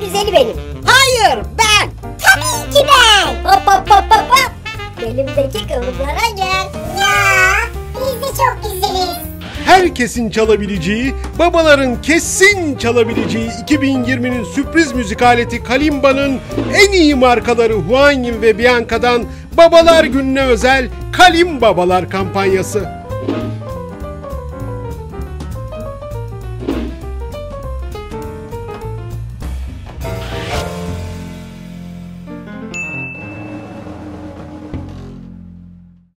güzeli benim. Hayır ben. Tabii ki ben. Hop hop hop hop hop. Elimdeki kılıflara gel. Ya biz de çok güzeliz. Herkesin çalabileceği, babaların kesin çalabileceği 2020'nin sürpriz müzik aleti Kalimba'nın en iyi markaları Huanyin ve Bianca'dan Babalar Günü'ne özel Kalim Babalar kampanyası.